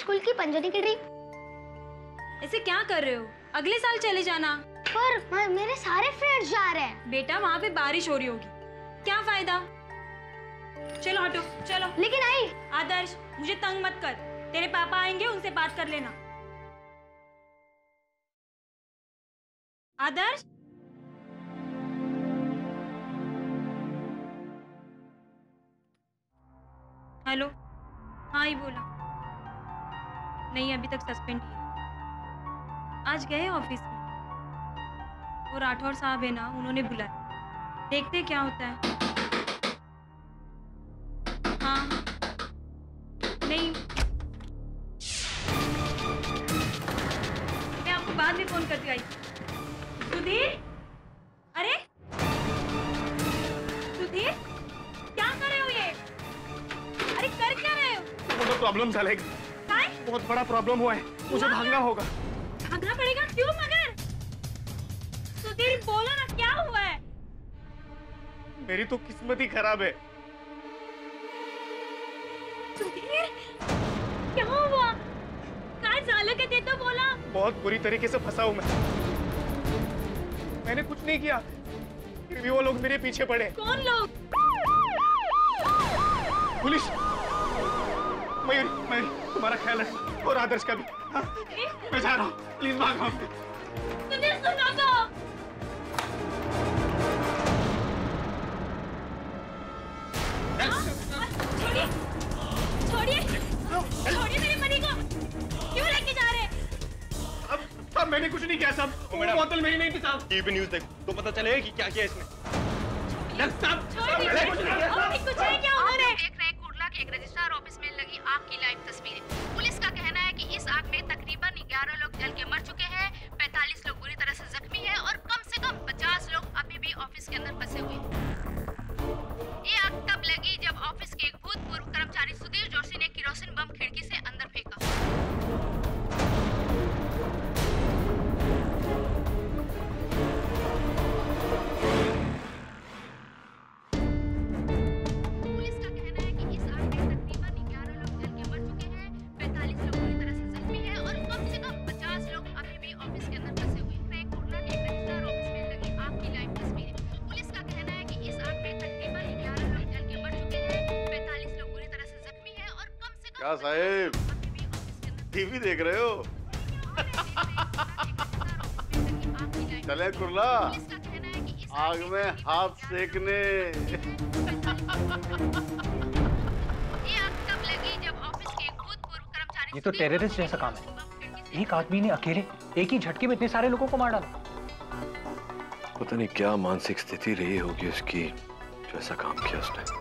School की पंजनी की trip ऐसे क्या कर रहे हो? अगले साल चले जाना। पर मेरे सारे फ्रेंड्स जा रहे हैं। बेटा वहाँ पे बारिश हो रही होगी। क्या फ़ायदा? चलो हटो चलो। लेकिन आई। आदर्श मुझे तंग मत कर। तेरे पापा आएँगे उनसे बात कर लेना। आदर्श? हेलो? हाँ ही बोला। नहीं, अभी तक सस्पेंड है आज गए ऑफ़िस में। वो राठौर साहब है ना, उन्होंने बुलाया। देखते क्या होता है। हाँ। नहीं। मैं आपको बाद में फ़ोन करती आई। सुधीर? अरे? सुधीर? क्या कर रहे हो ये? अरे कर क्या रहे हो? प्रॉब्लम काय बहुत बड़ा प्रॉब्लम हुआ है। मुझे भागना होगा। भागना पड़ेगा? क्यों मगर? सुधीर बोलो ना क्या हुआ है? मेरी तो किस्मत ही खराब है। सुधीर क्या हुआ? झालं का ते तो बोला। बहुत बुरी तरीके से फंसा हूँ मैं। मैंने कुछ नहीं किया। फिर भी वो लोग मेरे पीछे पड़े। कौन लोग? पुलिस। मयूरी मयूरी। तुम्हारा ख्याल है और आदर्श का भी। हाँ, मैं जा रहा हूँ। प्लीज़ भागो तो छोड़िए। छोड़िए। छोड़िए मेरे पति को। क्यों लेके जा रहे अब अब मैंने कुछ नहीं किया साहब वो बोतल मेरी नहीं थी साहब। टीवी न्यूज़ देखो। तो पता चलेगा कि क्या किया इसने। साहब। मैंने कुछ नहीं किया। कुछ है क्या? 11 लोग जल के मर चुके क्या साहेब? के अंदर टीवी देख रहे हो? चले कुर्ला। है आग में हाथ सेकने। ये आग तब लगी जब ऑफ़िस के भूतपूर्व कर्मचारी ये तो टेररिस्ट जैसा काम है। एक आदमी ने अकेले एक ही झटके में इतने सारे लोगों को मार डाला। पता नहीं क्या मानसिक स्थिति रही होगी उसकी जो ऐसा काम किया उसने।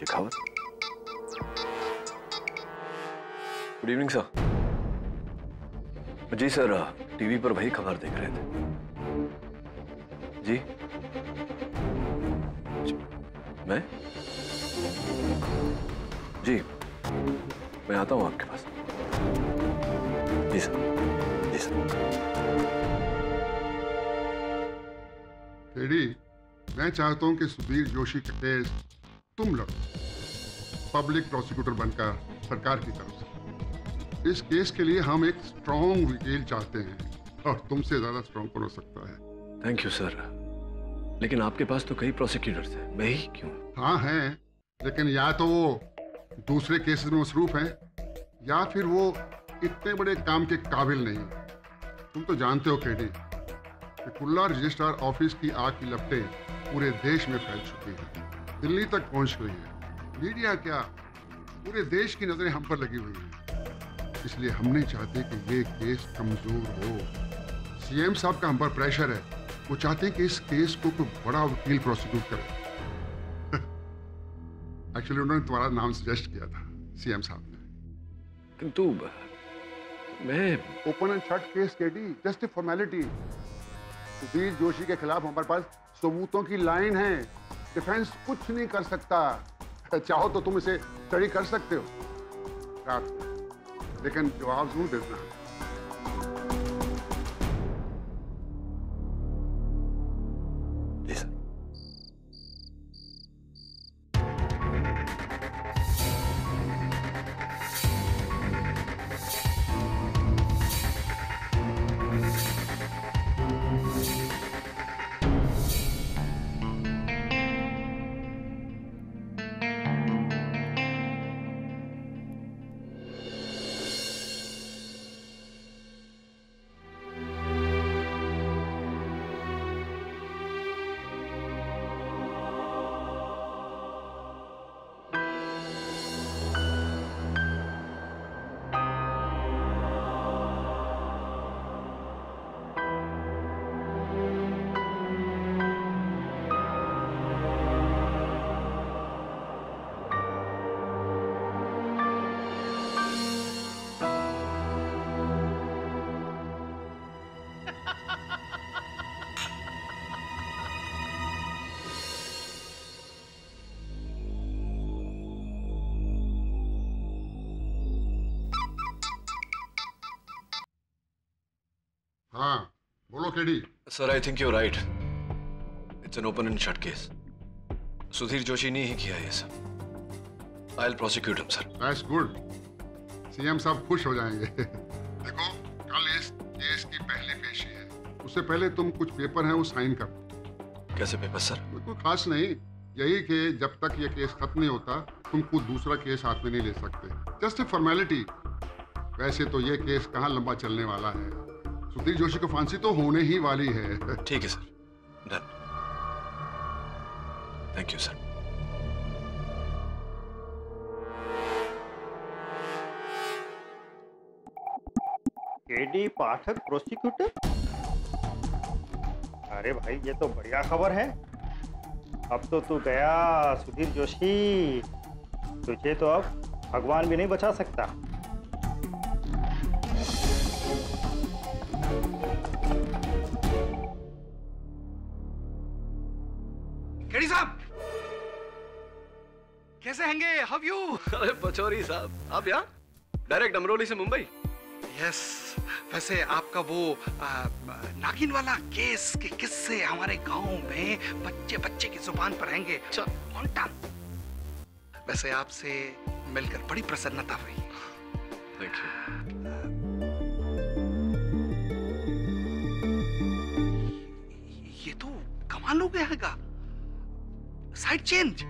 Shekhawat good evening sir ji sir TV पर वही खबर देख रहे थे जी मैं जी मैं आता हूँ आपके पास जी सर जी सर मैं चाहता हूँ कि सुधीर जोशी का केस तुम लड़ो। पब्लिक प्रोसिक्यूटर बनकर सरकार की तरफ़ से। इस केस के लिए हम एक स्ट्रॉन्ग वकील चाहते हैं और तुमसे ज़्यादा स्ट्रॉन्ग कौन हो सकता है? थैंक यू सर लेकिन आपके पास तो कई प्रोसिक्यूटर्स हैं। मैं ही क्यों? हाँ हैं। लेकिन या तो वो दूसरे केसेस में मसरूफ हैं या फिर वो इतने बड़े काम के काबिल नहीं तुम तो जानते हो केडी कि कुल्ला रजिस्ट्रार ऑफ़िस की आग की लपटें पूरे देश में फैल चुकी हैं। दिल्ली तक पहुँच गई है। मीडिया क्या? पूरे देश की नज़रें हम पर लगी हुई हैं। इसलिए हम नहीं चाहते कि ये केस कमज़ोर हो। सीएम साहब का हम पर प्रेशर है। वो चाहते हैं कि इस केस को कोई बड़ा वकील प्रोसिक्यूट करे। एक्चुअली उन्होंने तुम्हारा नाम सजेस्ट किया था सीएम साहब ने। किंतु मैं open and shut case KD just a formality Sudhir Joshi के खिलाफ हमारे पास सबूतों की लाइन है। डिफेंस कुछ नहीं कर सकता। चाहो तो तुम इसे स्टडी कर सकते हो। रात। लेकिन जवाब ज़रूर देना। हाँ बोलो KD. Sir I think you right it's an open and shut case Sudhir Joshi ने ही किया ये सब I will prosecute him sir that's good CM साहब खुश हो जाएँगे। देखो कल इस केस की पहली पेशी है। उससे पहले तुम कुछ पेपर हैं वो साइन कर। कैसे पेपर सर कोई खास नहीं यही कि जब तक ये केस खत्म नहीं होता तुम खुद दूसरा केस हाथ में नहीं ले सकते। जस्ट ए फॉर्मेलिटी वैसे तो ये केस कहाँ लंबा चलने वाला है? सुधीर जोशी को फांसी तो होने ही वाली है। ठीक है sir done thank you sir KD Pathak prosecutor अरे भाई ये तो बढ़िया खबर है। अब तो तू गया सुधीर जोशी। तुझे तो अब भगवान भी नहीं बचा सकता। हाउ यू अरे पचौरी साहब आप यहाँ? डायरेक्ट अमरोली से मुंबई? यस वैसे आपका वो आ, नागिन वाला केस के किस्से हमारे गाँव में बच्चे बच्चे की ज़ुबान पर रहेंगे ऑन वैसे आपसे मिलकर बड़ी प्रसन्नता हुई। थैंक यू ये तो कमाल हो गया हैगा। साइड चेंज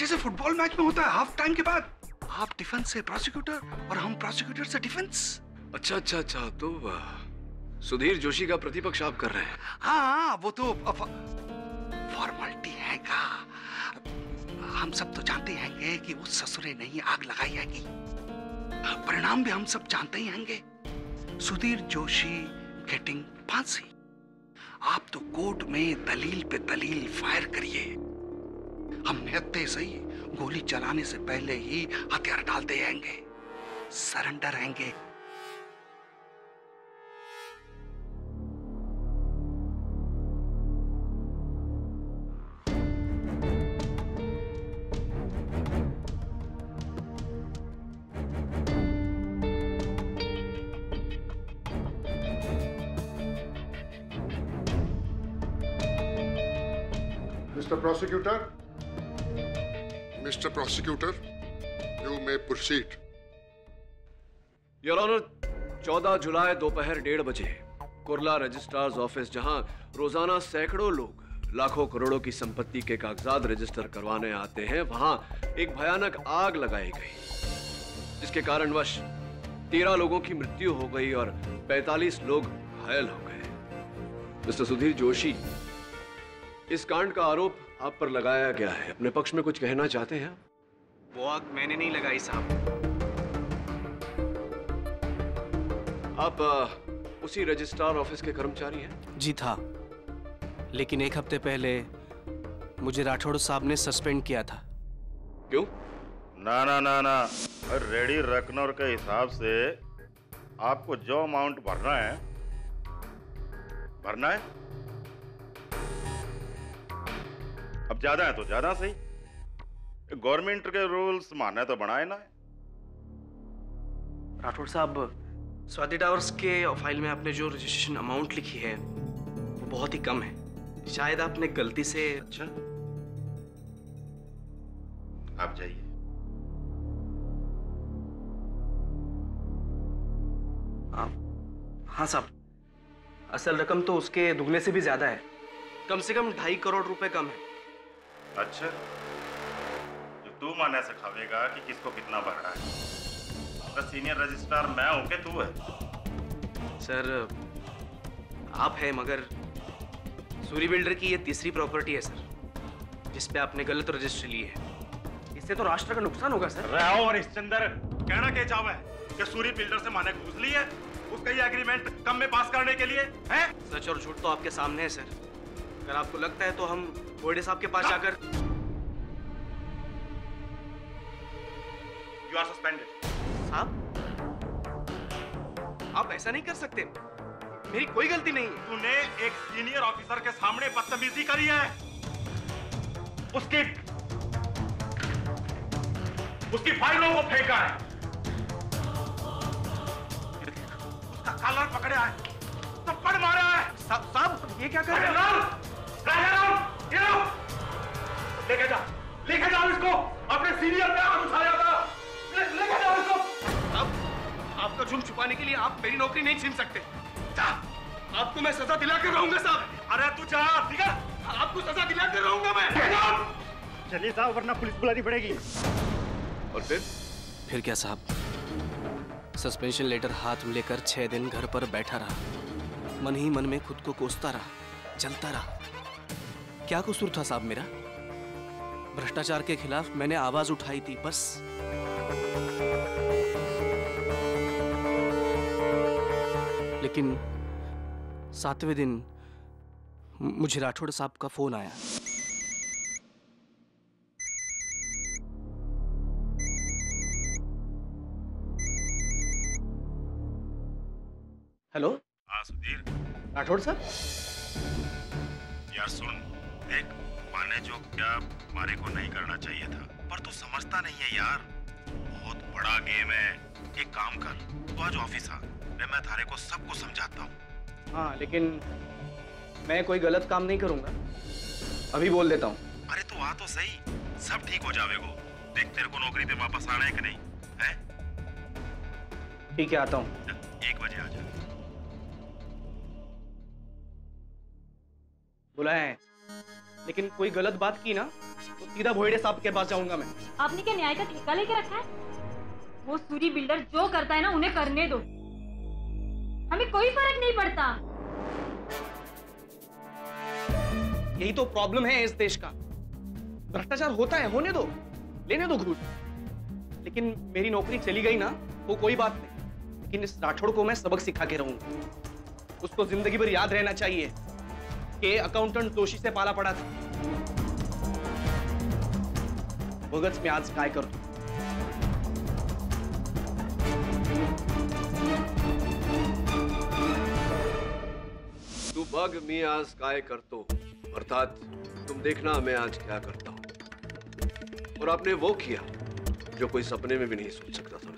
जैसे फुटबॉल मैच में होता है हाफ़ टाइम के बाद। आप डिफेंस से प्रोसिक्यूटर और हम प्रोसिक्यूटर से डिफेंस अच्छा अच्छा अच्छा तो सुधीर जोशी का प्रतिपक्ष आप कर रहे हैं। हाँ वो तो फॉर्मेलिटी है का। हम सब तो जानते हैंगे कि उस ससुरे नहीं आग लगाई हैगी परिणाम भी हम सब जानते ही हैंगे। सुधीर जोशी गेटिंग फांसी। आप तो कोर्ट में दलील पे दलील फायर करिए। हम निहत्ते सही गोली चलाने से पहले ही हथियार डालते आएँगे सरेंडर आएँगे mister prosecutor? Mister prosecutor you may proceed your honour 14 जुलाई दोपहर डेढ़ बजे, कुरला रजिस्ट्रार्स ऑफ़िस, जहाँ रोज़ाना सैकड़ों लोग लाखों करोड़ों की संपत्ति के कागजात रजिस्टर करवाने आते हैं, वहाँ एक भयानक आग लगाई गई। जिसके कारणवश तेरह लोगों की मृत्यु हो गई और 45 लोग घायल हो गए। मिस्टर सुधीर जोशी, इस कांड का आरोप आप पर लगाया गया है। अपने पक्ष में कुछ कहना चाहते हैं? वो आग मैंने नहीं लगाई साहब। आप आ, उसी रजिस्ट्रार ऑफ़िस के कर्मचारी हैं? जी था। लेकिन एक हफ़्ते पहले मुझे राठौड़ साहब ने सस्पेंड किया था। क्यों? ना ना ना ना। रेडी रकनौर के हिसाब से आपको जो अमाउंट भरना है भरना है? अब ज़्यादा है तो ज़्यादा सही। गवर्नमेंट के रूल्स माने तो बनाए ना। राठौड़ साहब स्वाति टावर्स के फ़ाइल में आपने जो रजिस्ट्रेशन अमाउंट लिखी है वो बहुत ही कम है। शायद आपने गलती से अच्छा। आप जाइए। आप हाँ साहब। असल रकम तो उसके दुगने से भी ज़्यादा है। कम से कम ढाई करोड़ रुपए कम है। अच्छा। जो तू माने से खावेगा कि किसको कितना भरना है? तो सीनियर रजिस्ट्रार मैं हूँ के तू है? सर आप है मगर सूरी बिल्डर की ये तीसरी प्रॉपर्टी है सर जिस पे आपने गलत रजिस्ट्री ली है। इससे तो राष्ट्र का नुकसान होगा सर। रहो और चंदर कहना क्या चाहवा है कि सूरी बिल्डर से माने घूस ली है? उसका ये एग्रीमेंट कम में पास करने के लिए है? सच और झूठ तो आपके सामने है सर। अगर आपको लगता है तो हम बोर्डे साहब के पास जाकर यू आर सस्पेंडेड साहब? आप ऐसा नहीं कर सकते। मेरी कोई गलती नहीं है। तूने एक सीनियर ऑफिसर के सामने बदतमीजी करी है। उसकी उसकी फाइलों को फेंका है। उसका कॉलर पकड़े आए थप्पड़ मारे आए साहब ये क्या कर रहे हैं? राजाराम राजाराम ये लो लेके जा लेके जाओ इसको। अपने सीनियर पे हाथ उठाया था। ले, लेके जाओ इसको। साहब आपका जुर्म छुपाने के लिए आप मेरी नौकरी नहीं छीन सकते। जा। आपको मैं सजा दिला कर रहूँगा साहब। अरे तू जा ठीक है? आपको सजा दिला कर रहूँगा मैं। चलिए साहब वरना पुलिस बुलानी पड़ेगी। और फिर? फिर क्या साहब? सस्पेंशन लेटर हाथ में लेकर छह दिन घर पर बैठा रहा। मन ही मन में खुद को कोसता रहा जलता रहा। क्या कसूर था साहब मेरा? भ्रष्टाचार के खिलाफ मैंने आवाज़ उठाई थी बस। लेकिन सातवें दिन मुझे राठौड़ साहब का फ़ोन आया। हेलो? हाँ सुधीर। राठौड़ साहब? यार सुन। देख माने जो क्या मारे को नहीं करना चाहिए था। पर तू समझता नहीं है यार। बहुत बड़ा गेम है। एक काम कर तू आज ऑफ़िस आ। मैं मैं थारे को सबको समझाता हूँ। हाँ लेकिन मैं कोई गलत काम नहीं करूँगा। अभी बोल देता हूँ। अरे तू आ तो सही। सब ठीक हो जावेगो। देख तेरे को नौकरी पे वापस आना है कि नहीं? है? ठीक है आता हूँ। एक बजे आ जा। बुलाया है। लेकिन कोई गलत बात की ना तो सीधा भोयड़े साहब के पास जाऊँगा मैं। आपने क्या न्याय का ठेका लेके रखा है? वो सूरी बिल्डर जो करता है ना उन्हें करने दो। हमें कोई फ़र्क नहीं पड़ता। यही तो प्रॉब्लम है इस देश का। भ्रष्टाचार होता है होने दो लेने दो घूट। लेकिन मेरी नौकरी चली गई ना वो कोई बात नहीं। लेकिन इस राठौड़ को मैं सबक सिखा के रहूँगा। उसको ज़िंदगी भर याद रहना चाहिए। कि अकाउंटेंट दोषी से पाला पड़ा था। भगत, में आज काय करतो? तू बग मी आज काय करतो. अर्थात, तुम देखना मैं आज क्या करता हूँ। और आपने वो किया, जो कोई सपने में भी नहीं सोच सकता था।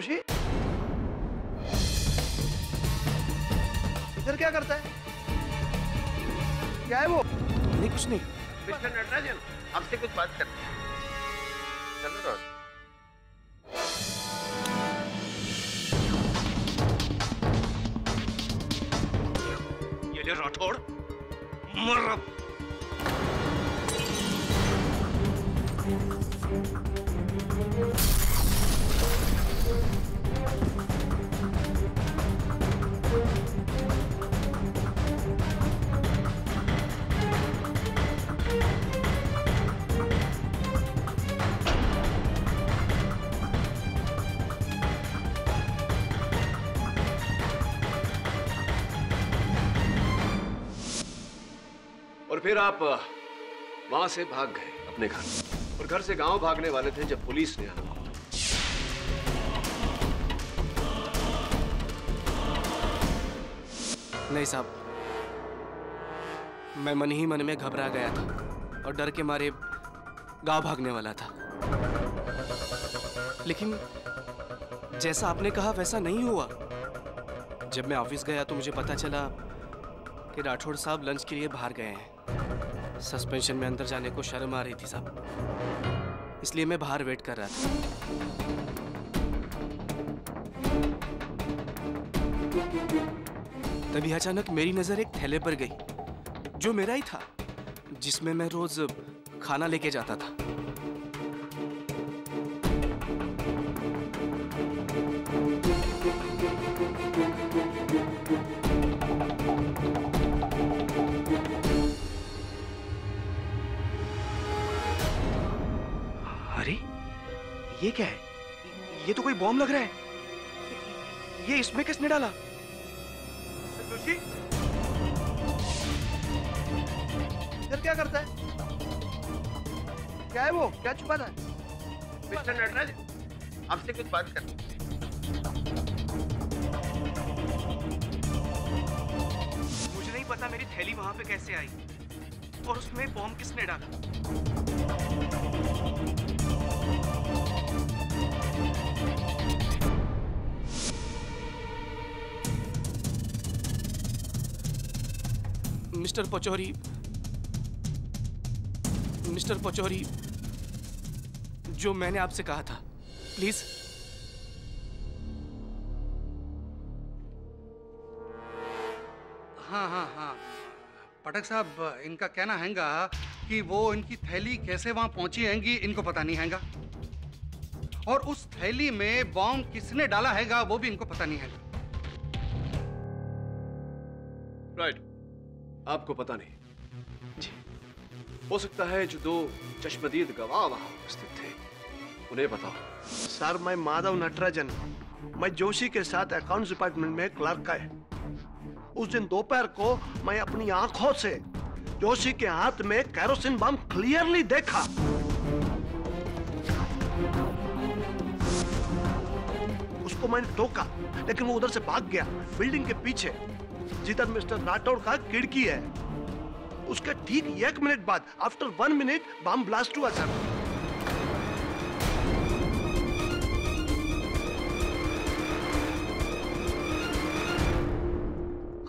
जोशी इधर क्या करता है? क्या है वो? नहीं कुछ नहीं। मिस्टर नटराजन आपसे कुछ बात करते है। फिर आप वहाँ से भाग गए, अपने घर। और घर से गाँव भागने वाले थे जब पुलिस ने आना। नहीं साहब, मैं मन ही मन में घबरा गया था और डर के मारे गाँव भागने वाला था। लेकिन जैसा आपने कहा वैसा नहीं हुआ। जब मैं ऑफ़िस गया तो मुझे पता चला कि राठौड़ साहब लंच के लिए बाहर गए हैं। सस्पेंशन में अंदर जाने को शर्म आ रही थी साहब। इसलिए मैं बाहर वेट कर रहा था। तभी अचानक मेरी नज़र एक थैले पर गई, जो मेरा ही था, जिसमें मैं रोज खाना लेके जाता था। बॉम्ब लग रहा है। ये इसमें किसने डाला? इधर क्या करता है? क्या है वो? क्या छुपाता है? मिस्टर नटराजन आपसे कुछ बात करनी मुझे नहीं पता मेरी थैली वहाँ पे कैसे आई और उसमें बॉम्ब किसने डाला। मिस्टर पचौरी। मिस्टर पचौरी, जो मैंने आपसे कहा था, प्लीज़। हाँ हाँ हाँ। पटक साहब, इनका कहना हैगा कि वो इनकी थैली कैसे वहाँ पहुँची हैंगी, इनको पता नहीं हैगा। और उस थैली में बॉम्ब किसने डाला हैगा, वो भी इनको पता नहीं हैगा। आपको पता नहीं। जी। हो सकता है जो दो चश्मदीद गवाह वहाँ उपस्थित थे। उन्हें बताओ। सर, मैं माधव नटराजन। मैं जोशी के साथ अकाउंट्स डिपार्टमेंट में क्लर्क का है। उस दिन दोपहर को मैं अपनी आँखों से जोशी के हाथ में कैरोसिन बम क्लियरली देखा। उसको मैंने टोका, लेकिन वो उधर से भाग गया बिल्डिंग के पीछे। जिधर मिस्टर राठौड़ का खिड़की है। उसके ठीक एक मिनट बाद after one minute bomb blast हुआ सर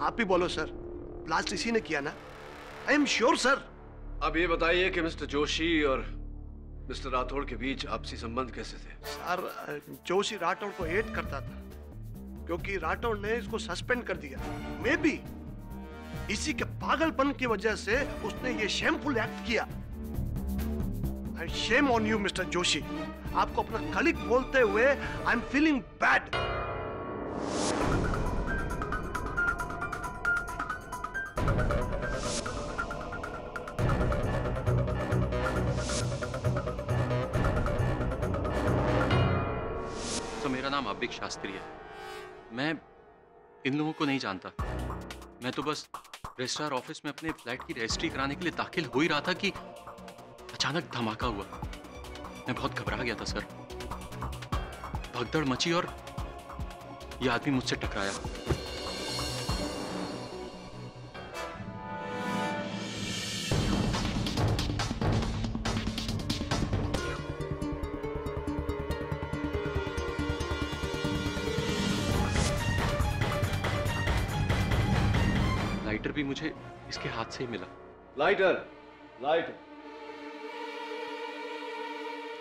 आप ही बोलो सर ब्लास्ट इसी ने किया ना? आई एम श्योर सर अब ये बताइए कि मिस्टर जोशी और मिस्टर राठौड़ के बीच आपसी संबंध कैसे थे? सर जोशी राठौड़ को हेट करता था। क्योंकि राठौड़ ने इसको सस्पेंड कर दिया। मे बी इसी के पागलपन की वजह से उसने ये शेमफुल एक्ट किया। I shame on you mister Joshi आपको अपना कलिक बोलते हुए आई एम फीलिंग बैड तो मेरा नाम अबिक शास्त्री है। मैं इन लोगों को नहीं जानता। मैं तो बस रजिस्ट्रार ऑफ़िस में अपने फ्लैट की रजिस्ट्री कराने के लिए दाखिल हो ही रहा था कि अचानक धमाका हुआ। मैं बहुत घबरा गया था, सर। भगदड़ मची और यह आदमी मुझसे टकराया। इसके हाथ से ही मिला। लाइटर लाइटर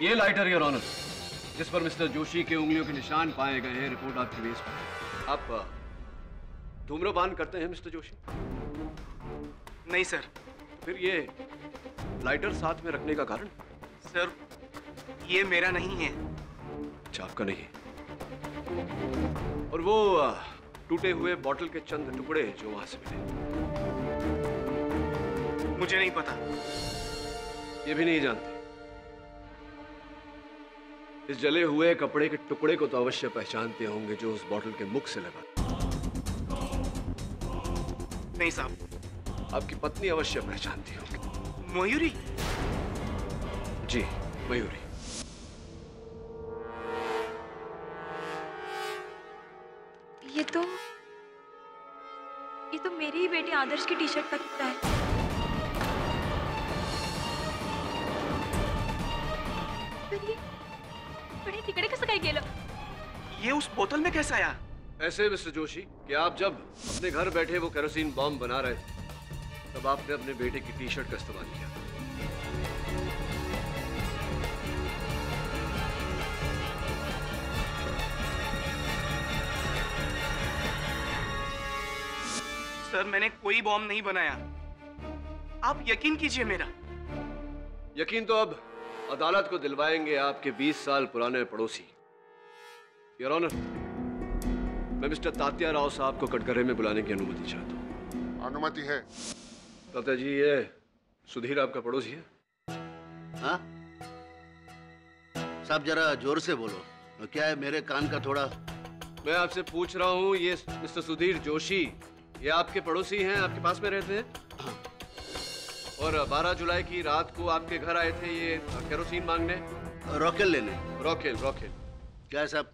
ये लाइटर योर ऑनर जिस पर मिस्टर जोशी के उंगलियों के निशान पाए गए हैं रिपोर्ट आपकी बेस पर। आप धूम्रपान करते हैं मिस्टर जोशी नहीं सर फिर ये लाइटर साथ में रखने का कारण? सर ये मेरा नहीं है। अच्छा आपका नहीं है। और वो टूटे हुए बॉटल के चंद टुकड़े जो वहाँ से मिले। मुझे नहीं पता। ये भी नहीं जानते। इस जले हुए कपड़े के टुकड़े को तो अवश्य पहचानते होंगे जो उस बॉटल के मुख से लगा। नहीं साहब। आपकी पत्नी अवश्य पहचानती होंगी। मयूरी? जी मयूरी। ये तो ये तो मेरी ही बेटी आदर्श की टी शर्ट टुकड़ा है। उस बोतल में कैसे आया? ऐसे मिस्टर जोशी कि आप जब अपने घर बैठे वो केरोसिन बॉम्ब बना रहे थे तब आपने अपने बेटे की टी शर्ट का इस्तेमाल किया। सर मैंने कोई बॉम्ब नहीं बनाया। आप यकीन कीजिए मेरा। यकीन तो अब अदालत को दिलवाएँगे आपके 20 साल पुराने पड़ोसी। योर ऑनर मैं मिस्टर तात्या राव साहब को कटघरे में बुलाने की अनुमति चाहता हूँ। अनुमति है। तात्या जी ये सुधीर आपका पड़ोसी है? हाँ? साहब जरा ज़ोर से बोलो। क्या है मेरे कान का थोड़ा? मैं आपसे पूछ रहा हूँ ये मिस्टर सुधीर जोशी ये आपके पड़ोसी हैं आपके पास में रहते हैं? और 12 जुलाई की रात को आपके घर आए थे ये केरोसिन मांगने? रॉकेल लेने। रॉकेल रॉकेल। क्या है सब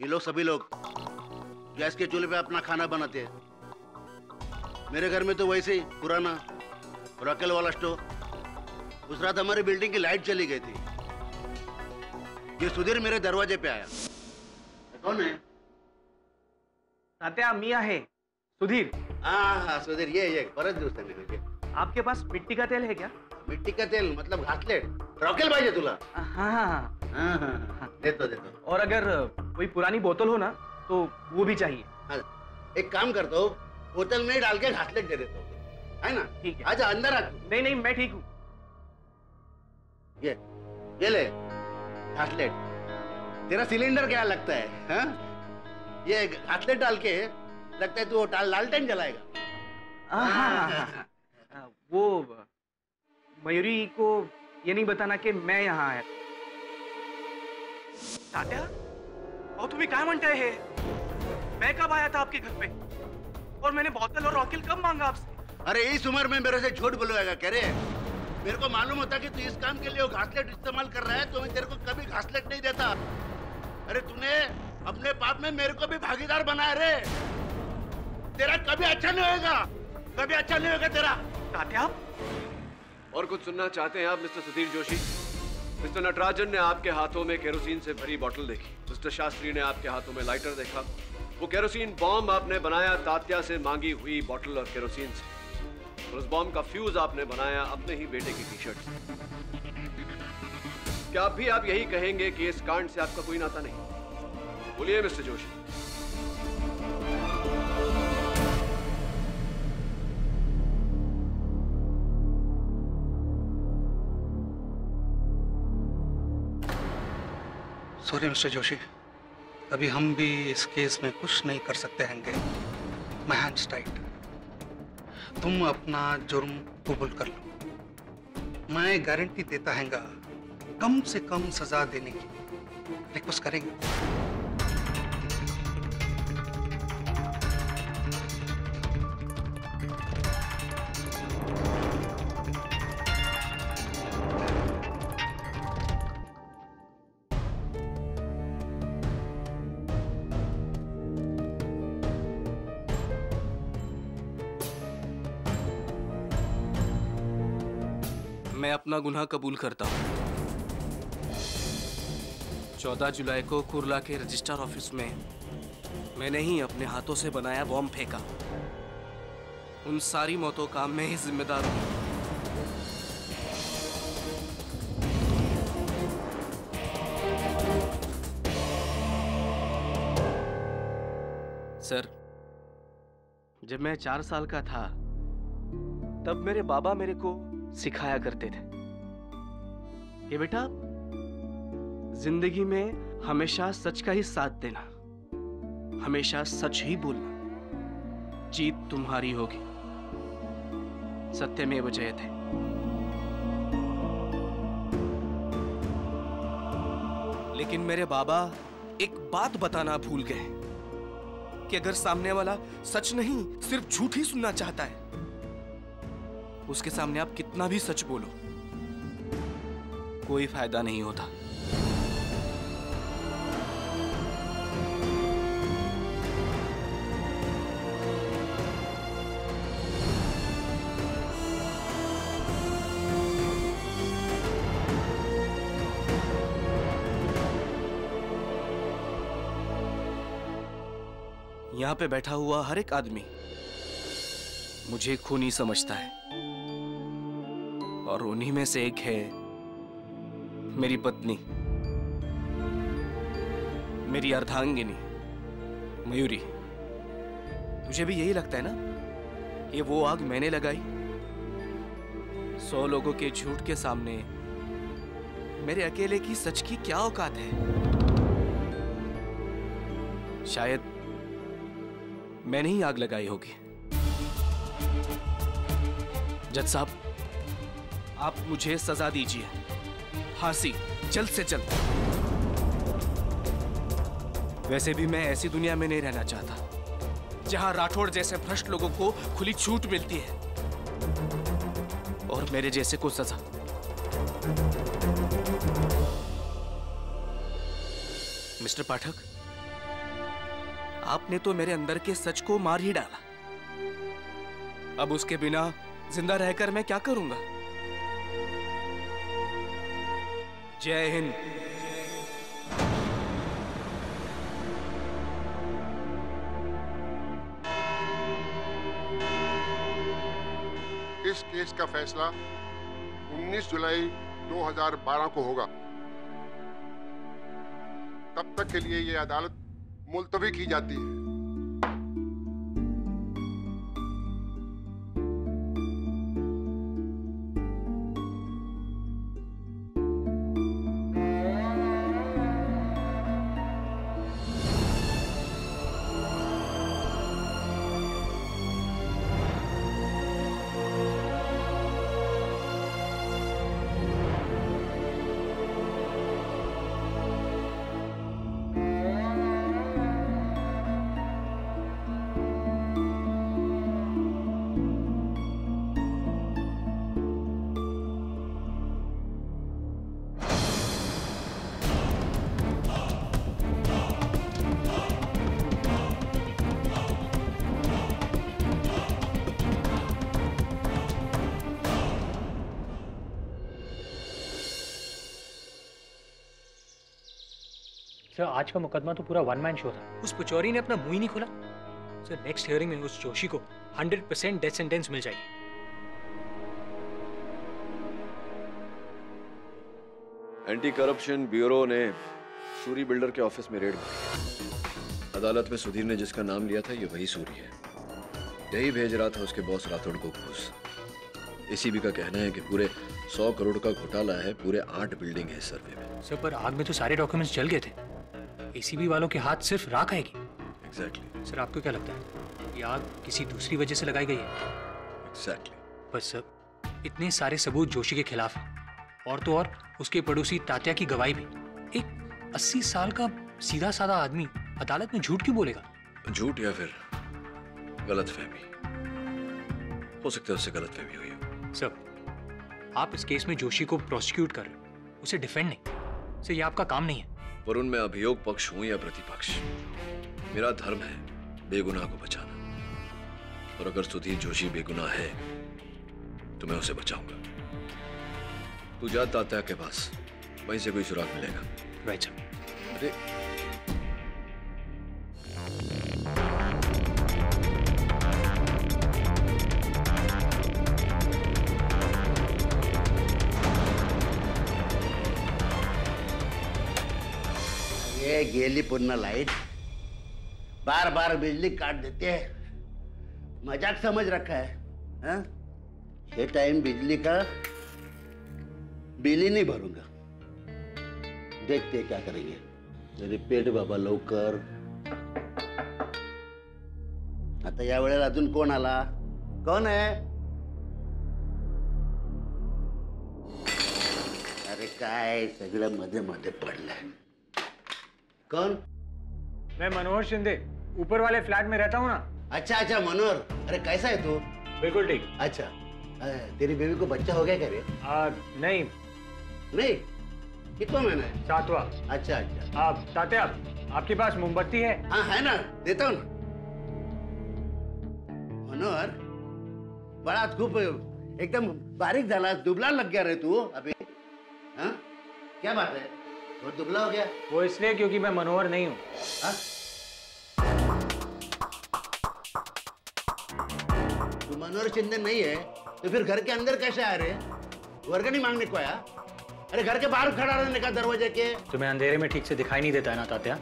ये लोग सभी लोग गैस के चूल्हे पे अपना खाना बनाते हैं। मेरे घर में तो वैसे ही पुराना रॉकेल वाला स्टोव उस रात हमारी बिल्डिंग की लाइट चली गई थी। ये सुधीर मेरे दरवाजे पे आया। कौन है? तात्या मी है। सुधीर। हाँ हाँ सुधीर ये ये परत दोस्त है आपके पास मिट्टी का तेल है क्या? मिट्टी का तेल मतलब घासलेट रॉकेल पाहिजे तुला हाँ हाँ। हाँ हाँ हाँ। हाँ। देतो देतो और अगर कोई पुरानी बोतल हो ना तो वो भी चाहिए। हाँ, एक काम करता हूँ बोतल में डाल के घासलेट दे देता हूँ। है ना? ठीक है। आजा अंदर आ नहीं नहीं मैं ठीक हूँ। ये ये ले घासलेट तेरा सिलेंडर क्या लगता है हाँ? ये घासलेट डाल के लगता है तू वो लालटेन जलाएगा। हाँ, हाँ, हाँ, हाँ, हाँ, वो मयूरी को ये नहीं बताना कि मैं यहाँ आया। तात्या अहो तुम्ही काय म्हणताय हे? मैं कब आया था आपके घर पे? और मैंने बोतल और रॉकेल कब मांगा आपसे? अरे इस उम्र में मेरे से झूठ बोलेगा कह रहे मेरे को मालूम होता कि तू इस काम के लिए वो घासलेट इस्तेमाल कर रहा है तो मैं तेरे को कभी घासलेट नहीं देता। अरे तूने अपने पाप में मेरे को भी भागीदार बनाया रे। तेरा कभी अच्छा नहीं होगा कभी अच्छा नहीं होगा तेरा। तात्या? और कुछ सुनना चाहते हैं आप मिस्टर सुधीर जोशी? मिस्टर नटराजन ने आपके हाथों में केरोसिन से भरी बोतल देखी। मिस्टर शास्त्री ने आपके हाथों में लाइटर देखा। वो केरोसिन बॉम्ब आपने बनाया, तात्या से मांगी हुई बोतल और केरोसिन से। और उस बॉम्ब का फ्यूज आपने बनाया अपने ही बेटे की टी शर्ट से। क्या अब भी आप यही कहेंगे कि इस कांड से आपका कोई नाता नहीं? बोलिए, mister Joshi. Sorry mister Joshi अभी हम भी इस केस में कुछ नहीं कर सकते हैंगे। मैं हैंड्स तुम अपना जुर्म कबूल कर लो। मैं गारंटी देता हैंगा, कम से कम सजा देने की रिक्वेस्ट करेंगे। मैं अपना गुनाह कबूल करता हूँ। चौदह जुलाई को कुरला के रजिस्टर ऑफ़िस में मैंने ही अपने हाथों से बनाया बॉम्ब फेंका। उन सारी मौतों का मैं ही जिम्मेदार हूँ। सर, जब मैं चार साल का था, तब मेरे बाबा मेरे को सिखाया करते थे। कि बेटा, ज़िंदगी में हमेशा सच का ही साथ देना, हमेशा सच ही बोलना, जीत तुम्हारी होगी। सत्य में जयते लेकिन मेरे बाबा एक बात बताना भूल गए कि अगर सामने वाला सच नहीं, सिर्फ़ झूठ ही सुनना चाहता है उसके सामने आप कितना भी सच बोलो। कोई फ़ायदा नहीं होता। यहाँ पे बैठा हुआ हर एक आदमी मुझे खूनी समझता है। और उन्हीं में से एक है मेरी पत्नी, मेरी अर्धांगिनी, मयूरी। तुझे भी यही लगता है ना कि वो आग मैंने लगाई। सौ लोगों के झूठ के सामने मेरे अकेले की सच की क्या औकात है? शायद मैंने ही आग लगाई होगी। जज साहब आप मुझे सजा दीजिए। फांसी जल्द से जल्द। वैसे भी मैं ऐसी दुनिया में नहीं रहना चाहता, जहाँ राठौड़ जैसे भ्रष्ट लोगों को खुली छूट मिलती है और मेरे जैसे को सजा। मिस्टर पाठक, आपने तो मेरे अंदर के सच को मार ही डाला। अब उसके बिना ज़िंदा रहकर मैं क्या करूँगा? जय हिंद। इस केस का फैसला 19 जुलाई 2012 को होगा। तब तक के लिए यह अदालत मुलतवी की जाती है। आज का मुकदमा तो पूरा वन मैन शो था। उस पुचौरी ने अपना मुँह ही नहीं खोला। सर नेक्स्ट हियरिंग में उस जोशी को 100 परसेंट डेथ सेंटेंस मिल जाएगी। एंटी करप्शन ब्यूरो ने सूरी बिल्डर के ऑफ़िस में रेड मारी। अदालत में सुधीर ने जिसका नाम लिया था ये वही सूरी है। यही भेज रहा था उसके बॉस राठौड़ को घूस। एसीबी का कहना है कि पूरे सौ करोड़ का घोटाला है पूरे आठ बिल्डिंग है सर्वे में। सर पर आग में तो सारे डॉक्यूमेंट्स जल गए थे। एसीबी वालों के हाथ सिर्फ़ राख आएगी। Exactly exactly. सर आपको क्या लगता है? ये आग किसी दूसरी वजह से लगाई गई है? एग्जैक्टली बस सर इतने सारे सबूत जोशी के खिलाफ हैं। और तो और उसके पड़ोसी तात्या की गवाही भी। एक अस्सी साल का सीधा साधा आदमी अदालत में झूठ क्यों बोलेगा? झूठ या फिर गलत फहमी हो सकता है उससे गलत फहमी हुई हो। सर आप इस केस में जोशी को प्रोसिक्यूट कर रहे हो। उसे डिफेंड नहीं। सर ये आपका काम नहीं है। वरुण उनमें अभियोग पक्ष हूँ या प्रतिपक्ष? मेरा धर्म है बेगुनाह को बचाना। और अगर सुधीर जोशी बेगुनाह है तो मैं उसे बचाऊँगा। तू जाता तात्या के पास वहीं से कोई सुराग मिलेगा। राइट अरे ये गेली पूर्ण लाइट बार बार बिजली काट देते. मजाक समझ रखा है हा? ये टाइम बिजली का बिल ही नहीं भरूंगा. देखते हैं क्या करेंगे. रिपेट बाबा लवकर. आता या वेळेला अजून कोण आला? कोण आहे? अरे काय सगळं मध्ये मध्ये पडलंय. कौन? मैं मनोहर शिंदे ऊपर वाले फ्लैट में रहता हूँ ना। अच्छा अच्छा मनोहर अरे कैसा है तू? बिल्कुल ठीक। अच्छा तेरी बेबी को बच्चा हो गया क्या रे? नहीं। नहीं? कितना महीना है? सातवा। अच्छा अच्छा। आप तात्या आपके पास मोमबत्ती है? हाँ है ना देता हूँ ना। मनोहर बड़ा खूप एकदम बारीक झाला दुबला लग गया रे तू अभी। हाँ? क्या बात है? बहुत दुबला हो गया? वो इसलिए क्योंकि मैं मनोहर नहीं हूँ। हाँ? तू मनोहर शिंदे नहीं है तो फिर घर के अंदर कैसे आ रहे वर्गनी मांगने को आया? अरे घर के बाहर खड़ा रहने का दरवाजे के तुम्हें अंधेरे में ठीक से दिखाई नहीं देता है ना तात्या?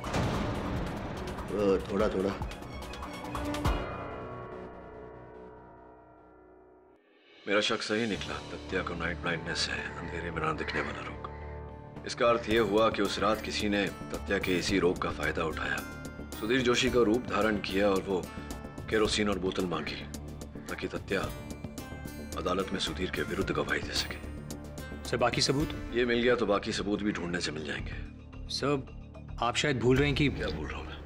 थोड़ा थोड़ा। मेरा शक सही निकला तत्या को नाइट ब्लाइंडनेस है अंधेरे में ना दिखने वाला रोग। इसका अर्थ यह हुआ कि उस रात किसी ने तत्या के इसी रोग का फ़ायदा उठाया। सुधीर जोशी का रूप धारण किया और वो केरोसिन और बोतल मांगी ताकि तत्या अदालत में सुधीर के विरुद्ध गवाही दे सके। सर बाकी सबूत? ये मिल गया तो बाकी सबूत भी ढूँढने से मिल जाएँगे। सर आप शायद भूल रहे हैं कि क्या बोल रहा हूँ मैं?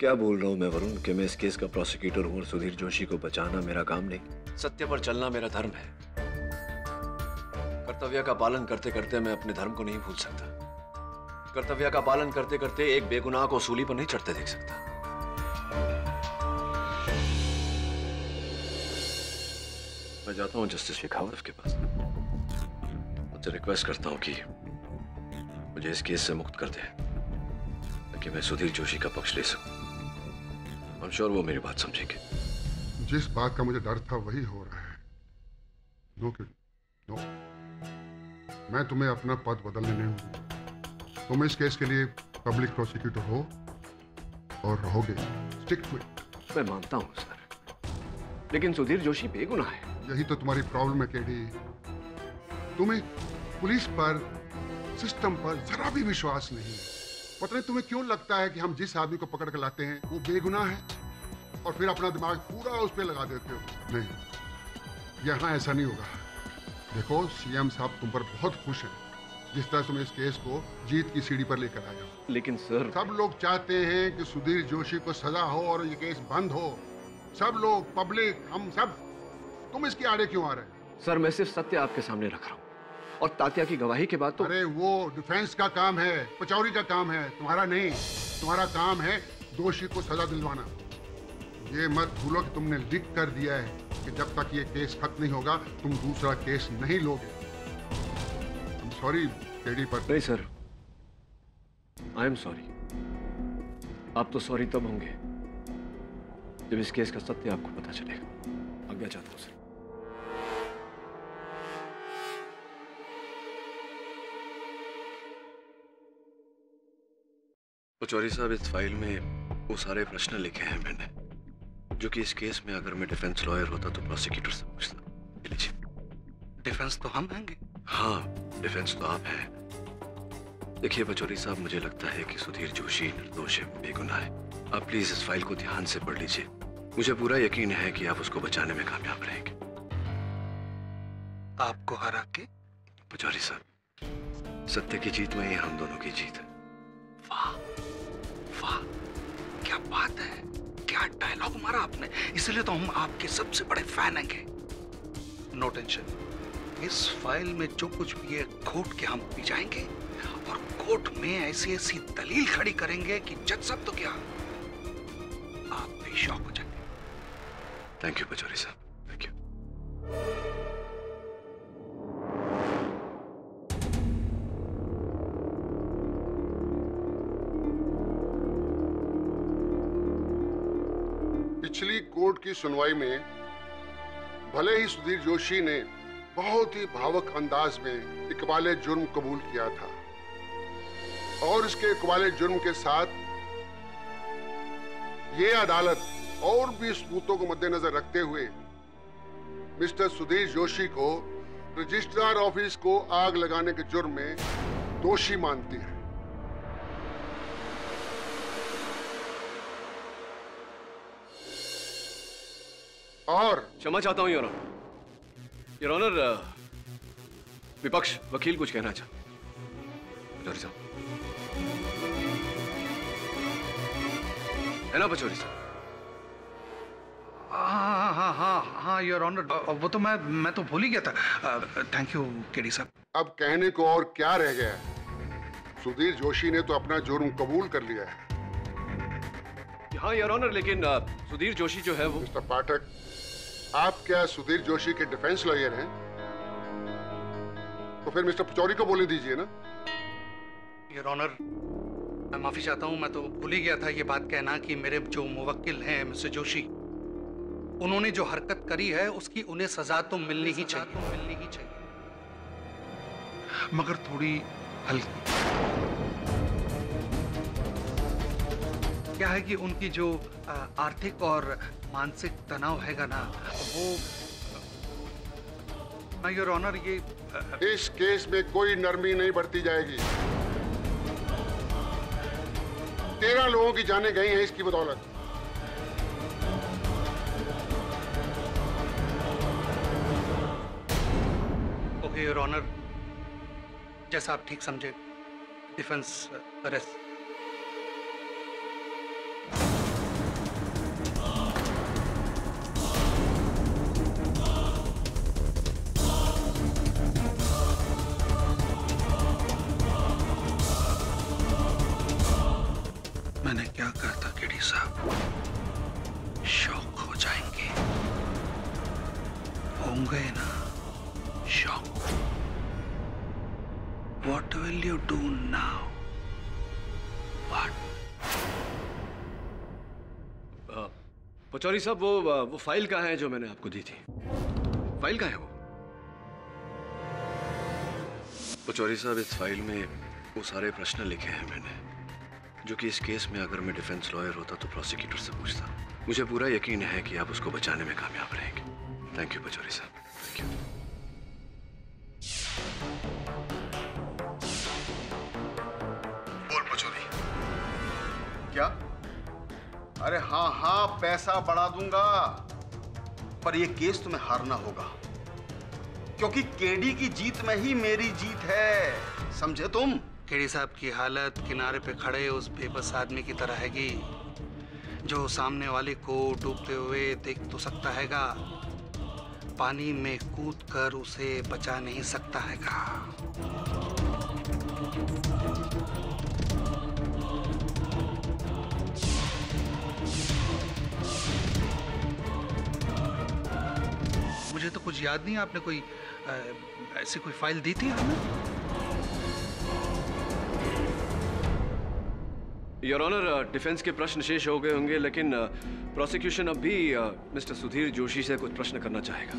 क्या बोल रहा हूँ मैं वरुण कि मैं इस केस का प्रोसिक्यूटर हूँ और सुधीर जोशी को बचाना मेरा काम नहीं? सत्य पर चलना मेरा धर्म है। कर्तव्य का पालन करते करते मैं अपने धर्म को नहीं भूल सकता। कर्तव्य का पालन करते करते एक बेगुनाह को सूली पर नहीं चढ़ते देख सकता। मैं जाता हूँ जस्टिस शेखावत के पास। मुझसे रिक्वेस्ट करता हूँ कि मुझे इस केस से मुक्त कर दे, ताकि मैं सुधीर जोशी का पक्ष ले सकूँ। I'm sure वो मेरी बात समझेंगे। जिस बात का मुझे डर था वही हो रहा है। नो किड नो मैं तुम्हें अपना पद बदलने नहीं दूँगा तुम इस केस के लिए पब्लिक प्रोसिक्यूटर हो और रहोगे। स्टिक टू इट मैं मानता हूँ सर। लेकिन सुधीर जोशी बेगुनाह है। यही तो तुम्हारी प्रॉब्लम है केडी। तुम्हें पुलिस पर सिस्टम पर जरा भी विश्वास नहीं है। पता नहीं तुम्हें क्यों लगता है कि हम जिस आदमी को पकड़ कर लाते हैं वो बेगुनाह है? और फिर अपना दिमाग पूरा उस पर लगा देते हो? नहीं। यहाँ ऐसा नहीं होगा। देखो सीएम साहब तुम पर बहुत खुश हैं। जिस तरह तुम इस केस को जीत की सीढ़ी पर लेकर आए हो। लेकिन सर सब लोग चाहते हैं कि सुधीर जोशी को सजा हो और ये केस बंद हो। सब लोग पब्लिक हम सब। तुम इसके आड़े क्यों आ रहे हैं? सर मैं सिर्फ़ सत्य आपके सामने रख रहा हूँ। और तात्या की गवाही के बाद तो अरे वो डिफेंस का काम है पचौरी का काम है तुम्हारा नहीं। तुम्हारा काम है दोषी को सजा दिलवाना। ये मत भूलो कि तुमने लिख कर दिया है। कि जब तक ये केस खत्म नहीं होगा तुम दूसरा केस नहीं लोगे। सॉरी पर नहीं सर आई एम सॉरी आप तो सॉरी तब होंगे जब इस केस का सत्य आपको पता चलेगा। आज्ञा चाहता हूँ सर पचौरी साहब इस फ़ाइल में वो सारे प्रश्न लिखे हैं मैंने। जो कि इस केस में अगर मैं डिफेंस लॉयर होता तो प्रोसिक्यूटर से पूछता। लीजिए। डिफेंस तो हम हैंगे हाँ डिफेंस तो आप हैं। देखिए पचौरी साहब मुझे लगता है कि सुधीर जोशी निर्दोष है बेगुनाह है। आप प्लीज़ इस फ़ाइल को ध्यान से पढ़ लीजिए। मुझे पूरा यकीन है कि आप उसको बचाने में कामयाब रहेंगे। आपको हरा के? पचौरी साहब सत्य की जीत में ही हम दोनों की जीत है। वाह वाह क्या बात है। क्या डायलॉग मारा आपने? इसलिए तो हम आपके सबसे बड़े फ़ैन हैं। नो टेंशन इस फ़ाइल में जो कुछ भी है कोर्ट के हम पी जाएँगे और कोर्ट में ऐसी ऐसी दलील खड़ी करेंगे कि जज सब तो क्या? आप भी शौक हो जाएँगे। थैंक यू पचौरी साहब की सुनवाई में भले ही सुधीर जोशी ने बहुत ही भावक अंदाज में इकबाले जुर्म कबूल किया था और इसके इकबाले जुर्म के साथ ये अदालत और भी सबूतों को मद्देनजर रखते हुए मिस्टर सुधीर जोशी को रजिस्ट्रार ऑफ़िस को आग लगाने के जुर्म में दोषी मानती है। और? क्षमा चाहता हूँ योर ऑनर योर ऑनर विपक्ष वकील कुछ कहना चाहते पचौरी साहब। है ना पचौरी साहब? हाँ हाँ हाँ हाँ योर ऑनर वो तो मैं मैं तो भूल ही गया था। थैंक यू केडी साहब अब कहने को और क्या रह गया है? सुधीर जोशी ने तो अपना जुर्म कबूल कर लिया है। हाँ योर ऑनर लेकिन सुधीर जोशी जो है वो मिस्टर पाठक आप क्या सुधीर जोशी के डिफेंस लॉयर हैं? तो फिर मिस्टर पचौरी को बोले दीजिए ना। योर ऑनर मैं माफ़ी चाहता हूँ मैं तो भूल ही गया था ये बात कहना कि मेरे जो मुवक्किल हैं मिस्टर जोशी उन्होंने जो हरकत करी है उसकी उन्हें सजा तो मिलनी ही चाहिए। तो मिलनी ही चाहिए। मगर थोड़ी हल्की। क्या है कि उनकी जो आर्थिक और मानसिक तनाव हैगा ना वो योर ऑनर ये इस केस में कोई नरमी नहीं बरती जाएगी। तेरह लोगों की जाने गई हैं इसकी बदौलत। ओके योर ऑनर जैसा आप ठीक समझे डिफेंस अरेस्ट सब शौक हो जाएँगे। होंगे ना शौक। What will you do now what Pachauri साहब वो वो फ़ाइल कहाँ है जो मैंने आपको दी थी? फ़ाइल कहाँ है वो? पचौरी साहब इस फ़ाइल में वो सारे प्रश्न लिखे हैं मैंने। जो कि इस केस में अगर मैं डिफेंस लॉयर होता तो प्रोसिक्यूटर से पूछता। मुझे पूरा यकीन है कि आप उसको बचाने में कामयाब रहेंगे। थैंक यू पचौरी साहब। थैंक यू क्या? अरे हाँ हाँ पैसा बढ़ा दूँगा। पर ये केस तुम्हें हारना होगा। क्योंकि केडी की जीत में ही मेरी जीत है। समझे तुम? केडी साहब की हालत किनारे पे खड़े उस बेबस आदमी की तरह हैगी, जो सामने वाले को डूबते हुए देख तो सकता हैगा। पानी में कूद कर उसे बचा नहीं सकता हैगा। मुझे तो कुछ याद नहीं, आपने कोई ऐसी कोई फ़ाइल दी थी हमें? योर ऑनर डिफेंस के प्रश्न शेष हो गए होंगे लेकिन प्रोसिक्यूशन अब भी मिस्टर सुधीर जोशी से कुछ प्रश्न करना चाहेगा।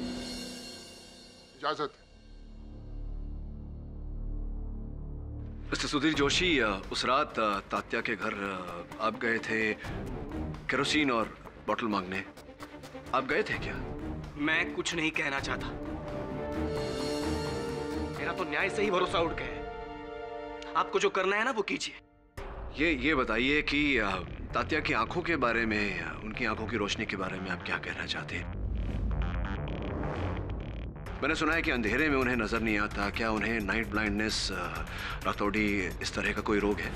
इजाज़त। मिस्टर सुधीर जोशी उस रात अ, तात्या के घर अ, आप गए थे केरोसिन और बोतल मांगने। आप गए थे क्या? मैं कुछ नहीं कहना चाहता। मेरा तो न्याय से ही भरोसा उठ गया है। आपको जो करना है ना वो कीजिए। ये ये बताइए कि तात्या की आँखों के बारे में उनकी आँखों की रोशनी के बारे में आप क्या कहना चाहते हैं? मैंने सुना है कि अंधेरे में उन्हें नज़र नहीं आता। क्या उन्हें नाइट ब्लाइंडनेस रातौड़ी इस तरह का कोई रोग है?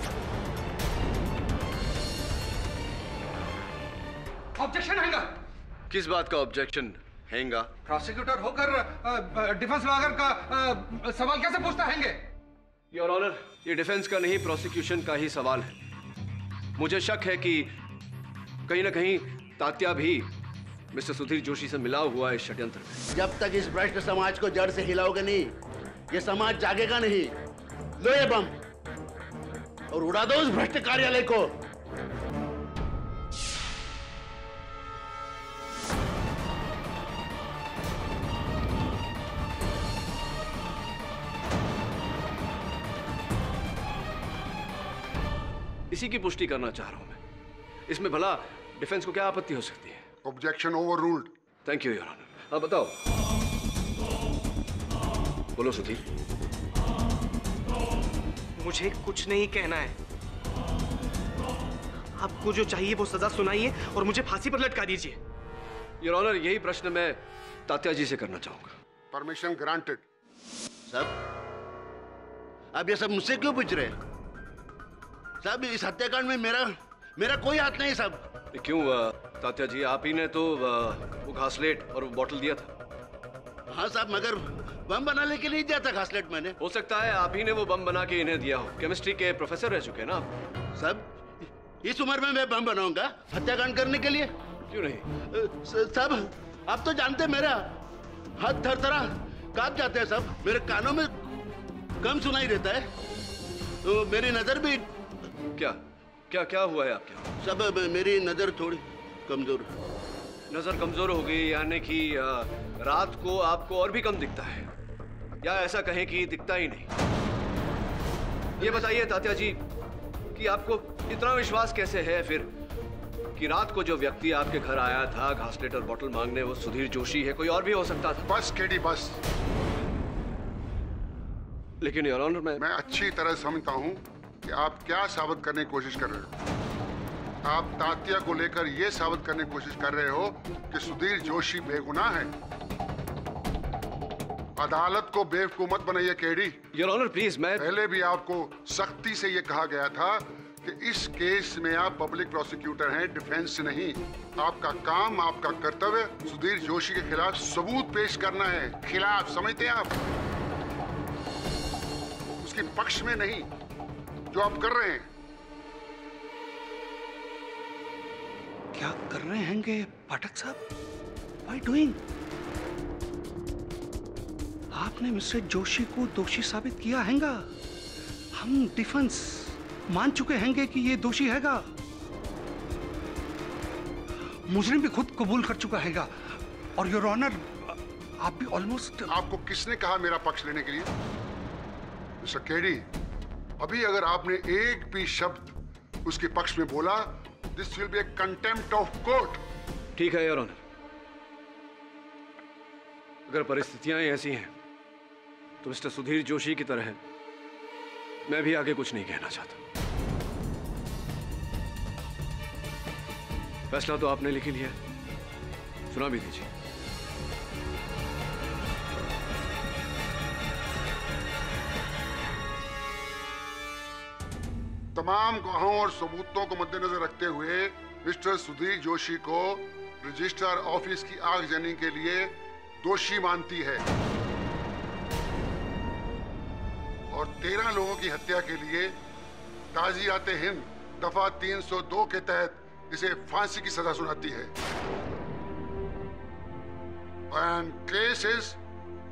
ऑब्जेक्शन हैगा किस बात का ऑब्जेक्शन हैगा प्रोसिक्यूटर होकर डिफेंस लॉयर का सवाल कैसे पूछता हैंगे योर ऑनर ये डिफेंस का नहीं प्रोसिक्यूशन का ही सवाल है। मुझे शक है कि कहीं ना कहीं तात्या भी मिस्टर सुधीर जोशी से मिला हुआ है षड्यंत्र जब तक इस भ्रष्ट समाज को जड़ से हिलाओगे नहीं, ये समाज जागेगा नहीं। लो ये बम। और उड़ा दो उस भ्रष्ट कार्यालय को। इसी की पुष्टि करना चाह रहा हूँ मैं। इसमें भला डिफेंस को क्या आपत्ति हो सकती है? Objection overruled thank you your honour अब बताओ। बोलो सुधीर। मुझे कुछ नहीं कहना है। आपको जो चाहिए वो सजा सुनाइए और मुझे फांसी पर लटका दीजिए। योर ऑनर यही प्रश्न मैं तात्या जी से करना चाहूँगा। परमिशन ग्रांटेड साहब आप ये सब मुझसे क्यों पूछ रहे हैं? साहब इस हत्याकांड में मेरा मेरा कोई हाथ नहीं साहब। क्यों तात्या जी आप ही ने तो वो घासलेट और वो बॉटल दिया था। हाँ साहब मगर बम बनाने के लिए दिया था घासलेट मैंने। हो सकता है आप ही ने वो बम बना के इन्हें दिया हो। केमिस्ट्री के प्रोफेसर रह चुके हैं ना साहब इस उम्र में मैं बम बनाऊँगा हत्याकांड करने के लिए। क्यों नहीं? साहब आप तो जानते हैं मेरा हाथ थर थरा काँप जाते हैं साहब। मेरे कानों में कम सुनाई देता है। तो मेरी नज़र भी क्या? क्या क्या हुआ है आपके? सब मेरी नज़र थोड़ी कमज़ोर। नज़र कमज़ोर हो गई यानी कि रात को आपको और भी कम दिखता है। या ऐसा कहें कि दिखता ही नहीं। ये बताइए तात्या जी कि आपको इतना विश्वास कैसे है फिर कि रात को जो व्यक्ति आपके घर आया था घासलेट और बॉटल मांगने वो सुधीर जोशी है कोई और भी हो सकता था? बस केडी बस। लेकिन योर ऑनर मैं मैं अच्छी तरह समझता हूँ कि आप क्या साबित करने की कोशिश कर रहे हो? आप तात्या को लेकर यह साबित करने की कोशिश कर रहे हो कि सुधीर जोशी बेगुनाह है। अदालत को बेवकूफ़ मत बनाइए केडी। योर ऑनर प्लीज़ मैं पहले भी आपको सख्ती से ये कहा गया था कि इस केस में आप पब्लिक प्रोसिक्यूटर हैं डिफेंस नहीं। आपका काम आपका कर्तव्य सुधीर जोशी के खिलाफ सबूत पेश करना है। खिलाफ समझते हैं आप? उसके पक्ष में नहीं। जो आप कर रहे हैं। क्या कर रहे हैंगे पाठक साहब? वाई डूइंग आपने मिस्टर जोशी को दोषी साबित किया हैगा? हम डिफेंस मान चुके हैंगे कि ये दोषी हैगा? मुजरिम भी खुद कबूल कर चुका हैगा। और योर ऑनर आप भी ऑलमोस्ट आपको किसने कहा मेरा पक्ष लेने के लिए? मिस्टर केडी अभी अगर आपने एक भी शब्द उसके पक्ष में बोला this will be a contempt of court ठीक है योर ऑनर अगर परिस्थितियाँ ऐसी हैं तो मिस्टर सुधीर जोशी की तरह मैं भी आगे कुछ नहीं कहना चाहता। फैसला तो आपने लिख ही लिया। सुना भी दीजिए। तमाम गवाहों और सबूतों को मद्देनजर रखते हुए मिस्टर सुधीर जोशी को रजिस्ट्रार ऑफ़िस की आगजनी के लिए दोषी मानती है। और तेरह लोगों की हत्या के लिए ताजियात हिंद दफ़ा 302 के तहत इसे फांसी की सजा सुनाती है। And case is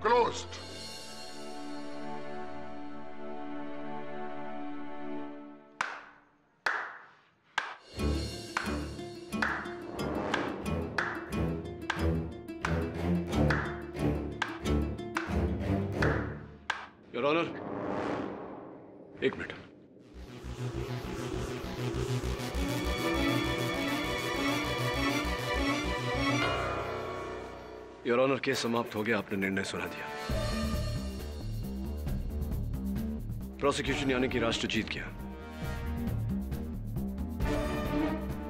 closed case समाप्त हो गया, आपने निर्णय सुना दिया। प्रोसिक्यूशन यानी कि राष्ट्र जीत गया।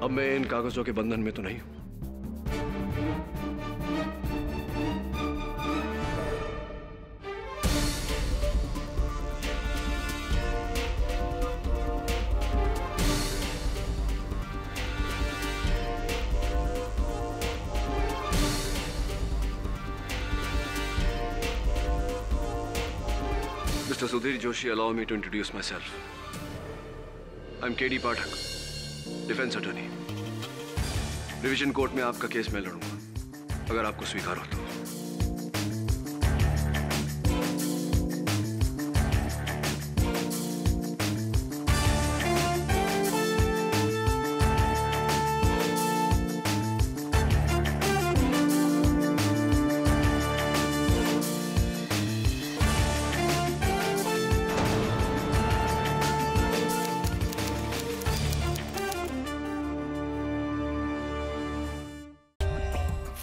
अब मैं इन कागजों के बंधन में तो नहीं हूँ। Sudhir Joshi, allow me to introduce myself. I'm KD Pathak, defence attorney division court में आपका केस मैं लड़ूँगा अगर आपको स्वीकार हो तो